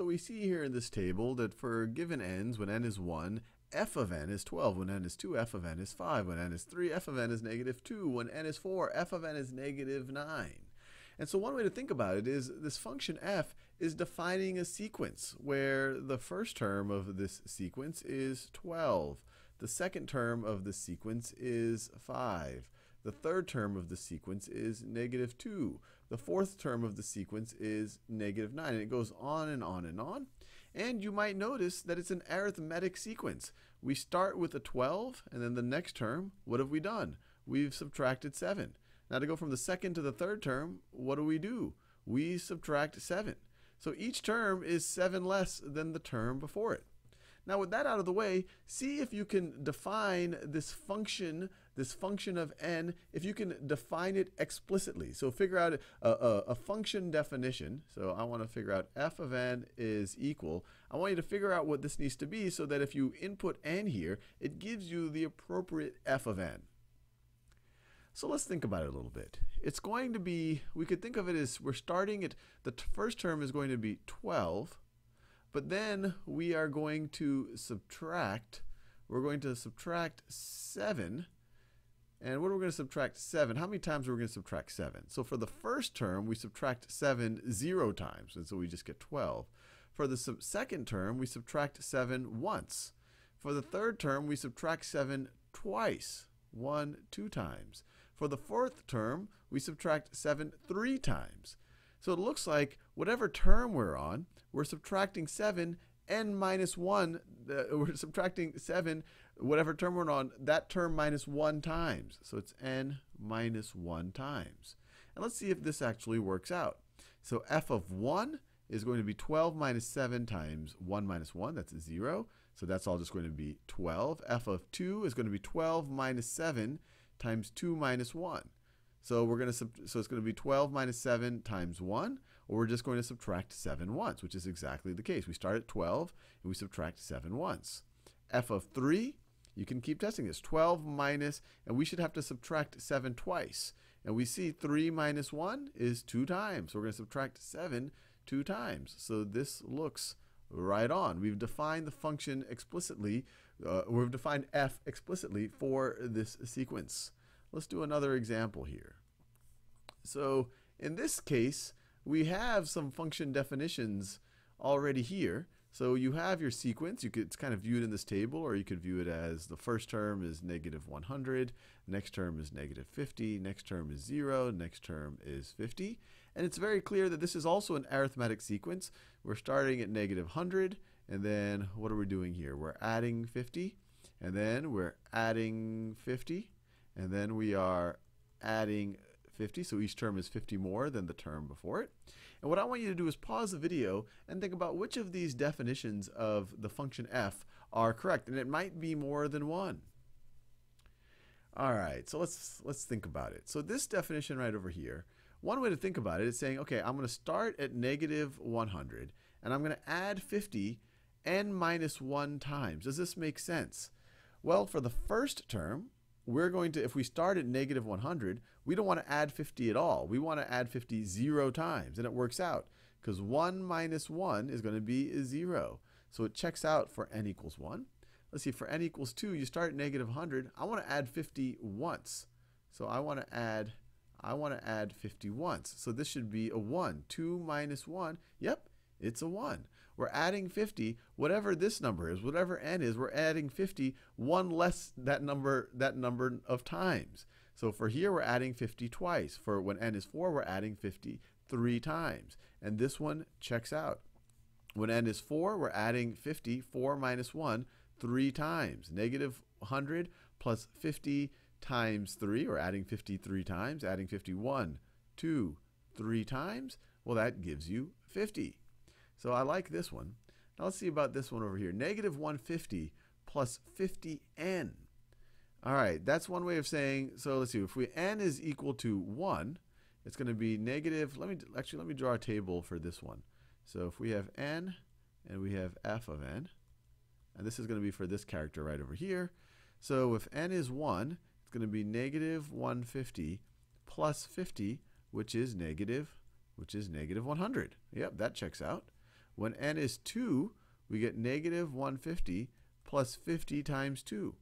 So we see here in this table that for given n's, when n is 1, f of n is 12. When n is 2, f of n is 5. When n is 3, f of n is negative 2. When n is 4, f of n is negative 9. And so one way to think about it is this function f is defining a sequence where the first term of this sequence is 12. The second term of the sequence is 5. The third term of the sequence is negative 2. The fourth term of the sequence is negative 9. And it goes on and on and on. And you might notice that it's an arithmetic sequence. We start with a 12, and then the next term, what have we done? We've subtracted 7. Now to go from the second to the third term, what do we do? We subtract 7. So each term is 7 less than the term before it. Now with that out of the way, see if you can define this function, this function of n, if you can define it explicitly. So figure out a, a, a function definition. So I want to figure out f of n is equal. I want you to figure out what this needs to be so that if you input n here, it gives you the appropriate f of n. So let's think about it a little bit. It's going to be, we could think of it as we're starting at, the first term is going to be 12, but then we are going to subtract, we're going to subtract 7. And what are we going to subtract 7? How many times are we going to subtract 7? So for the first term, we subtract 7 zero times, and so we just get 12. For the second term, we subtract 7 once. For the third term, we subtract 7 twice, 1 two times. For the fourth term, we subtract 7 three times. So it looks like whatever term we're on, we're subtracting 7 n minus 1, uh, we're subtracting 7, whatever term we're on, that term minus 1 times. So it's n minus 1 times. And let's see if this actually works out. So f of 1 is going to be 12 minus 7 times 1 minus 1, that's 0. So that's all just going to be 12. f of 2 is going to be 12 minus 7 times 2 minus 1. So we're going to so it's going to be 12 minus 7 times 1, or we're just going to subtract 7 once, which is exactly the case. We start at 12 and we subtract 7 once. f of 3, you can keep testing this. 12 minus, and we should have to subtract 7 twice. And we see 3 minus 1 is 2 times. So we're going to subtract 7 two times. So this looks right on. We've defined the function explicitly. Uh, we've defined f explicitly for this sequence. Let's do another example here. So in this case, we have some function definitions already here. So you have your sequence. You could, it's kind of viewed in this table, or you could view it as the first term is negative 100, next term is negative 50, next term is 0, next term is 50. And it's very clear that this is also an arithmetic sequence. We're starting at negative 100, and then what are we doing here? We're adding 50, and then we're adding 50, and then we are adding 50. So each term is 50 more than the term before it. And what I want you to do is pause the video and think about which of these definitions of the function f are correct. And it might be more than one. All right, so let's let's think about it. So this definition right over here, one way to think about it is saying, okay, I'm going to start at negative 100, and I'm going to add 50 n minus 1 times. Does this make sense? Well, for the first term, we're going to, if we start at negative 100, we don't want to add 50 at all. We want to add 50 zero times, and it works out because 1 minus 1 is going to be 0. So it checks out for n equals 1. Let's see, for n equals 2, you start at negative 100. I want to add 50 once. So I want to add I want to add 50 once. So this should be a 1. 2 minus 1, yep, it's a 1. We're adding 50, whatever this number is, whatever n is, we're adding 50, one less that number, that number of times. So for here, we're adding 50 twice. For when n is 4, we're adding 50 three times. And this one checks out. When n is 4, we're adding 50, 4 minus 1, three times. Negative 100 plus 50 times 3, or adding 53 times, adding 51, 2, 3 times, well, that gives you 50. So I like this one. Now let's see about this one over here. Negative 150 plus 50n. All right, that's one way of saying, so let's see, if we n is equal to 1, it's going to be negative, let me, actually, let me draw a table for this one. So if we have n and we have f of n, and this is going to be for this character right over here. So if n is 1, it's going to be negative 150 plus 50, which is negative, which is negative 100. Yep, that checks out. When n is 2, we get negative 150 plus 50 times 2.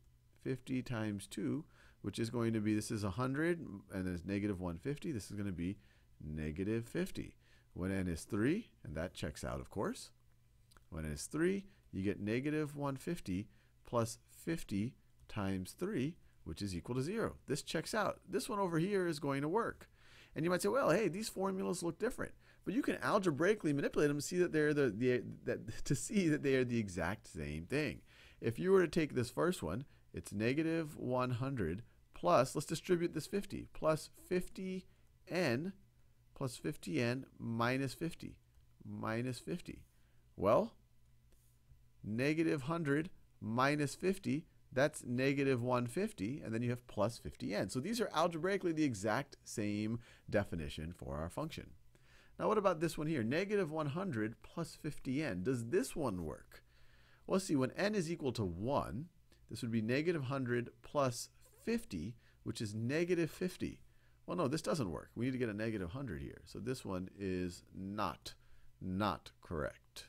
50 times 2, which is going to be, this is 100, and then negative 150. This is going to be negative 50. When n is 3, and that checks out, of course. When n is 3, you get negative 150 plus 50 times 3, which is equal to 0. This checks out. This one over here is going to work. And you might say, well, hey, these formulas look different. But you can algebraically manipulate them to see that they're the, the that to see that they are the exact same thing. If you were to take this first one, it's negative 100 plus, let's distribute this 50, plus 50n plus 50n minus 50, minus 50. Well, negative 100 minus 50, that's negative 150, and then you have plus 50n. So these are algebraically the exact same definition for our function. Now what about this one here? Negative 100 plus 50n. Does this one work? Well, let's see. When n is equal to 1, this would be negative 100 plus 50, which is negative 50. Well, no, this doesn't work. We need to get a negative 100 here. So this one is not, not correct.